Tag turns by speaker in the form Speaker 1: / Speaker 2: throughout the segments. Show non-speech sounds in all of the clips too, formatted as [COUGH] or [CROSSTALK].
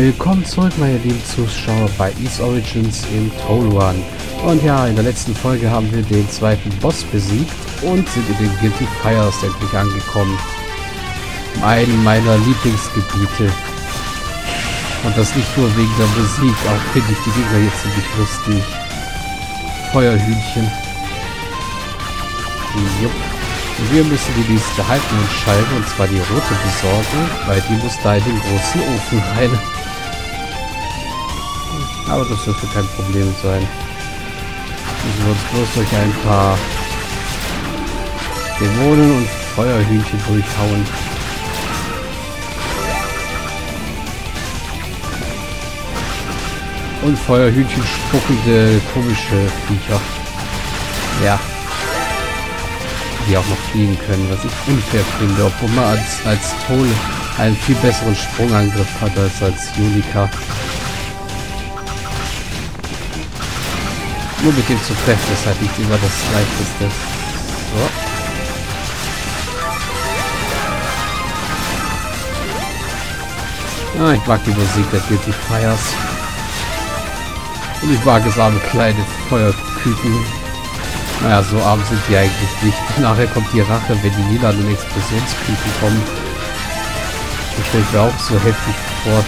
Speaker 1: Willkommen zurück, meine lieben Zuschauer, bei East Origins im Toll Run. Und ja, in der letzten Folge haben wir den zweiten Boss besiegt und sind in den Guilty Fires endlich angekommen. Einen meiner Lieblingsgebiete. Und das nicht nur wegen der Musik, auch finde ich die Gegner jetzt ziemlich lustig. Feuerhühnchen. Jupp. Und wir müssen die nächste Halbmondscheibe, und zwar die rote, besorgen, weil die muss da in den großen Ofen rein. Aber das dürfte kein Problem sein. Müssen wir uns bloß durch ein paar Dämonen und Feuerhühnchen durchhauen. Und Feuerhühnchen spuckende komische Viecher. Ja. Die auch noch fliegen können, was ich unfair finde, obwohl man als, als Toll einen viel besseren Sprungangriff hat als als Julika. Nur mit dem zu treffen ist halt nicht immer das leichteste. So. Ah, ich mag die Musik der Guilty Fires. Und ich mag es arme kleine Feuerküken. Naja, so arm sind die eigentlich nicht. [LAUGHS] Nachher kommt die Rache, wenn die lilanen Explosionsküken kommen. Das stelle ich mir auch so heftig vor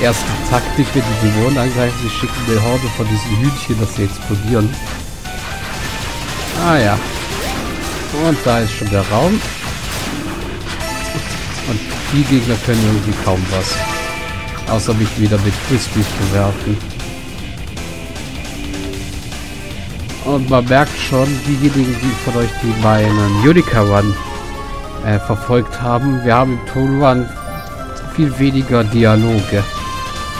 Speaker 1: erste Taktik, wenn die Dämonen angreifen, sie schicken eine Horde von diesen Hühnchen, dass sie explodieren. Ah ja. Und da ist schon der Raum. Und die Gegner können irgendwie kaum was. Außer mich wieder mit Frisbees bewerfen. Und man merkt schon, diejenigen, die von euch, die meinen Unica Run äh, verfolgt haben, wir haben im Tool Run viel weniger Dialoge.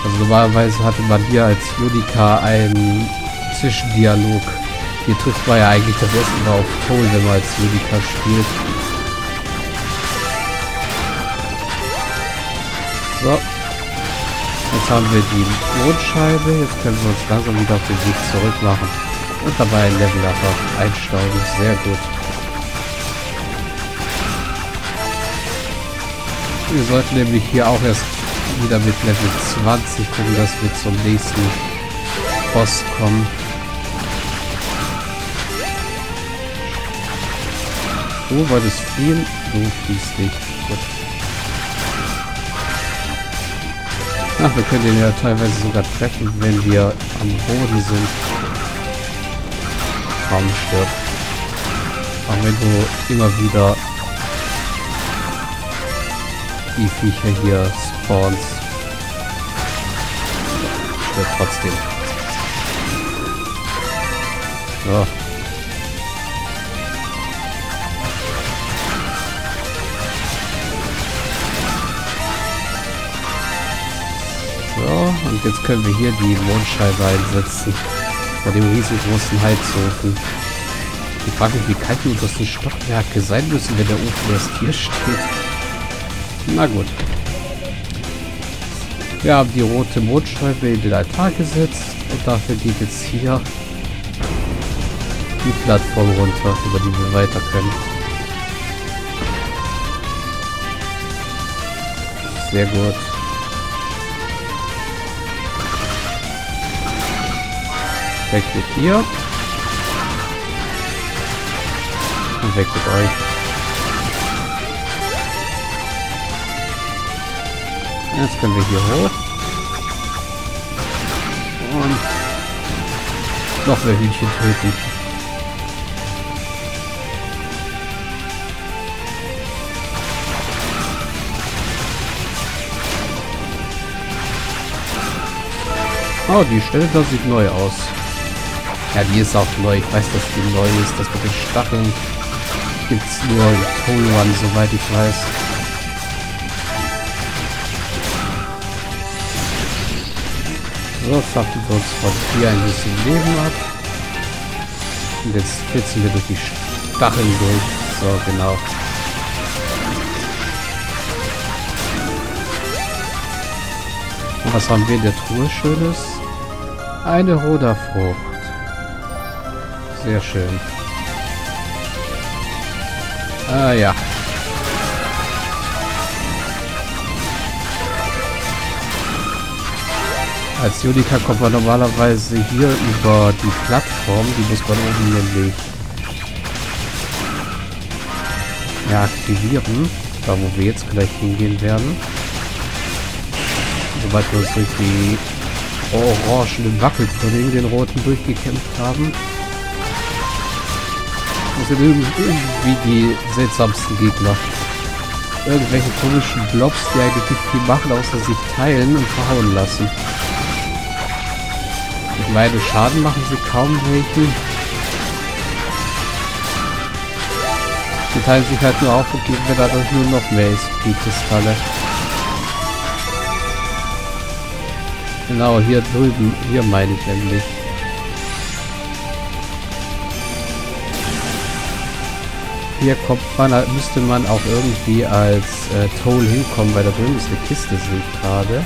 Speaker 1: Also normalerweise hatte man hier als Junika einen Zwischendialog. Hier trifft man ja eigentlich das erste Mal auf Toll, wenn man als Junika spielt. So. Jetzt haben wir die Mondscheibe. Jetzt können wir uns langsam wieder auf den Weg zurück machen. Und dabei ein Level einfach einsteigen. Sehr gut. Wir sollten nämlich hier auch erst wieder mit Level 20 gucken, dass wir zum nächsten Boss kommen. Du wolltest fliehen? Du fließt nicht. Gut. Ach, wir können den ja teilweise sogar treffen, wenn wir am Boden sind. Kaum stirbt. Auch wenn du immer wieder die Viecher hier spawns. Stirbt trotzdem. So. So, und jetzt können wir hier die Mondscheibe einsetzen. Vor dem riesengroßen Heizofen. Ich frage wie kalt die untersten Stockwerke sein müssen, wenn der Ofen erst hier steht. Na gut. Wir haben die rote Mondscheibe in den Altar gesetzt und dafür geht jetzt hier die Plattform runter, über die wir weiter können. Sehr gut. Weg mit dir. Und weg mit euch. Jetzt können wir hier hoch. Und noch mehr Hühnchen töten. Oh, die Stelle da sieht neu aus. Ja, die ist auch neu. Ich weiß, dass die neu ist. Das mit den Stacheln gibt es nur Run, soweit ich weiß. So, schaffen wir uns von hier ein bisschen Leben ab. Und jetzt flitzen wir durch die Stacheln durch. So, genau. Und was haben wir in der Truhe Schönes? Eine Roderfrucht. Sehr schön. Ah ja. Als Julika kommt man normalerweise hier über die Plattform. Die muss man oben nämlich ja, aktivieren. Da wo wir jetzt gleich hingehen werden. Sobald wir uns durch die orangenen Wackelpudding, den roten, durchgekämpft haben. Das sind irgendwie die seltsamsten Gegner. Irgendwelche komischen Blobs, die eigentlich viel machen, außer sich teilen und verhauen lassen. Meine, Schaden machen sie kaum welchen. Sie teilen sich halt nur auf und geben mir dadurch nur noch mehr SP-Kristalle. Genau, hier drüben, hier meine ich nämlich. Hier kommt man, müsste man auch irgendwie als äh, Toll hinkommen, weil da drüben ist eine Kiste, sehe ich gerade.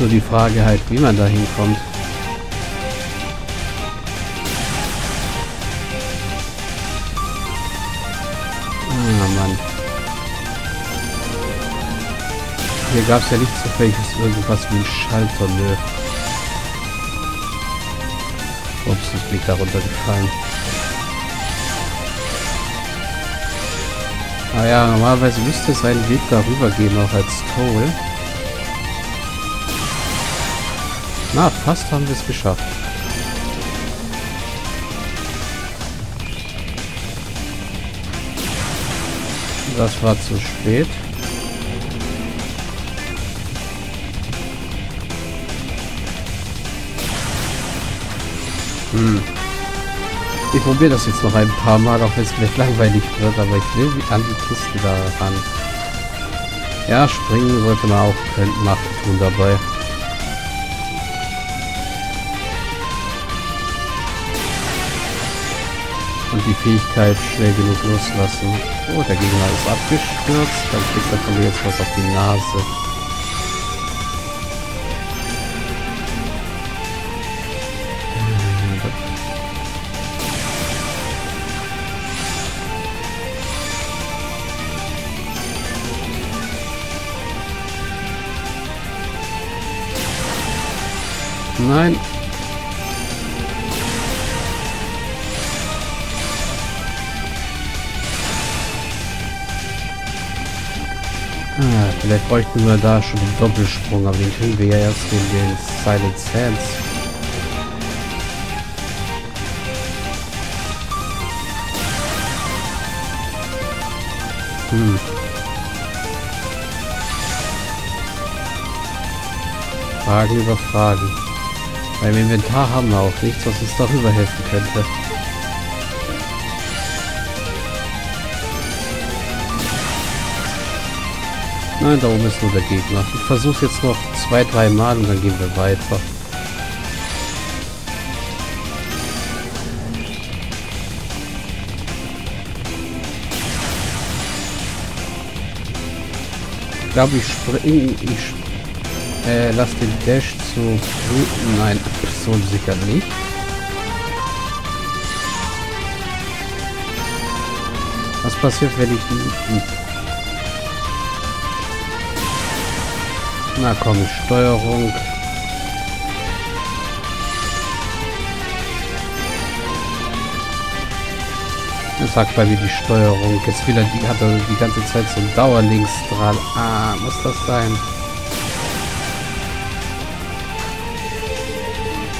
Speaker 1: Nur die Frage halt, wie man da hinkommt. Ah. Hier gab es ja nicht zufällig irgendwas wie ein Schalter, nö. Ups, ist mir da runtergefallen. Ah ja, normalerweise müsste es einen Weg darüber gehen, auch als Toll. Na, fast haben wir es geschafft. Das war zu spät. Hm. Ich probiere das jetzt noch ein paar Mal, auch wenn es vielleicht langweilig wird, aber ich will an die Kiste da ran. Ja, springen sollte man auch können, machen tun dabei. Und die Fähigkeit schnell genug loslassen. Oh, der Gegner ist abgestürzt. Dann kriegt er von mir jetzt was auf die Nase. Nein. Ah, vielleicht bräuchten wir da schon den Doppelsprung, aber den kriegen wir ja erst in den Silent Sands. Hm. Fragen über Fragen. Beim Inventar haben wir auch nichts, was uns darüber helfen könnte. Nein, da oben ist nur der Gegner. Ich versuche jetzt noch zwei, drei Mal und dann gehen wir weiter. Ich glaube, ich springe, ich äh, lass den Dash zu. Nein, so sicher nicht. Was passiert, wenn ich Na komm, Steuerung. Das sagt bei mir die Steuerung. Jetzt wieder die hat er die ganze Zeit so Dauerlinks dran. Ah, muss das sein?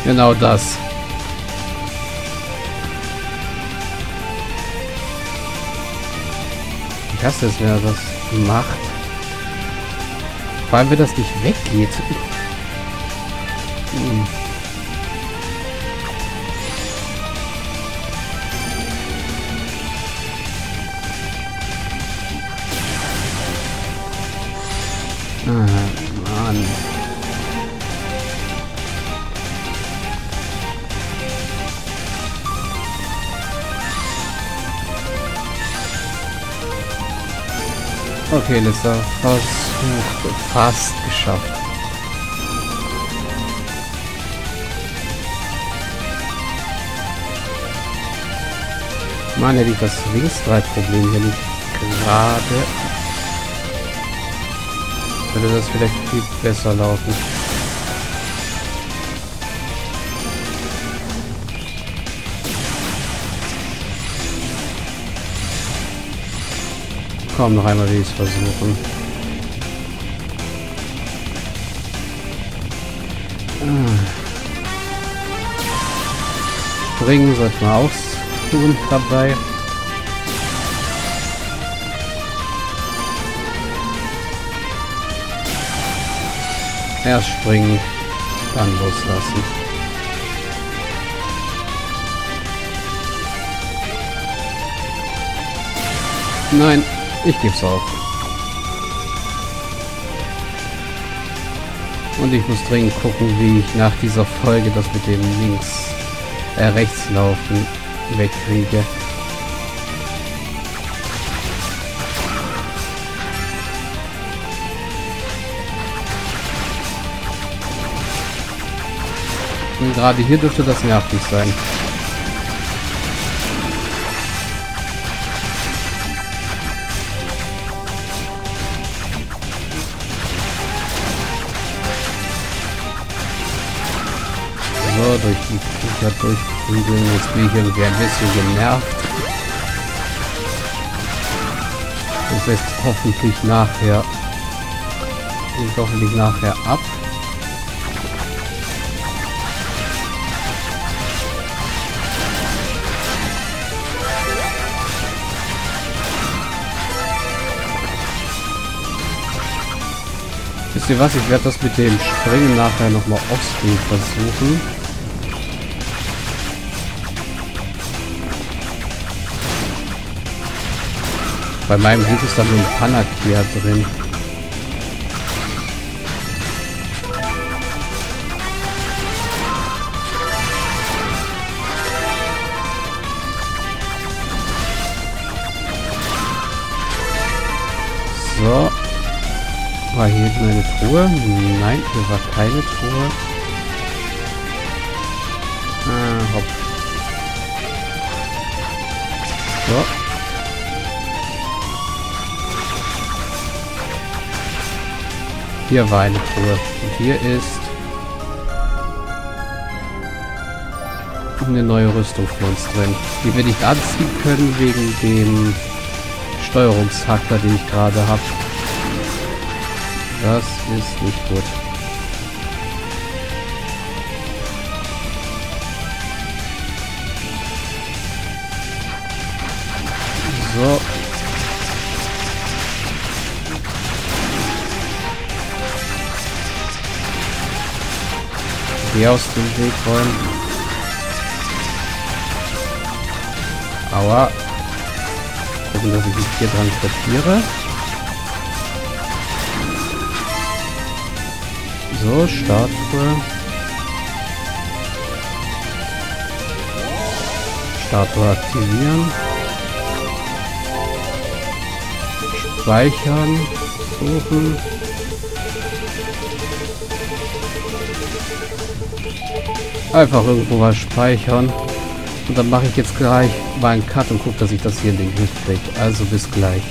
Speaker 1: Genau das. Ich hasse es, wenn er das macht. Vor allem, wenn das nicht weggeht. Hm. Okay, letzter Versuch. Fast geschafft. Mann, hätte ich das Linksdreieck-Problem hier nicht gerade. Würde das vielleicht viel besser laufen. Komm, noch einmal will ich es versuchen. Ah. Springen sollte man auch tun dabei. Erst springen, dann loslassen. Nein, ich geb's auf. Und ich muss dringend gucken, wie ich nach dieser Folge das mit dem links, äh, rechts laufen wegkriege. Und gerade hier dürfte das nervig sein. So, durch die Bücher durchprügeln. Jetzt bin ich irgendwie ein bisschen genervt. Das lässt hoffentlich nachher hoffentlich nachher ab. Wisst ihr was? Ich werde das mit dem Springen nachher nochmal offscreen versuchen. Bei meinem Hut ist da nur ein Panakia drin. So. War hier hinten eine Truhe? Nein, hier war keine Truhe. Ah, hopp. So. Hier war eine Truhe. Und hier ist eine neue Rüstung für uns drin. Die wir nicht anziehen können wegen dem Steuerungshacker, den ich gerade habe. Das ist nicht gut. So, die aus dem Weg räumen. Aua. Gucken, dass ich mich hier dran transportiere. So, Statue. Statue aktivieren. Speichern. Suchen. Einfach irgendwo was speichern. Und dann mache ich jetzt gleich mal einen Cut und gucke, dass ich das hier in den Griff kriege. Also bis gleich.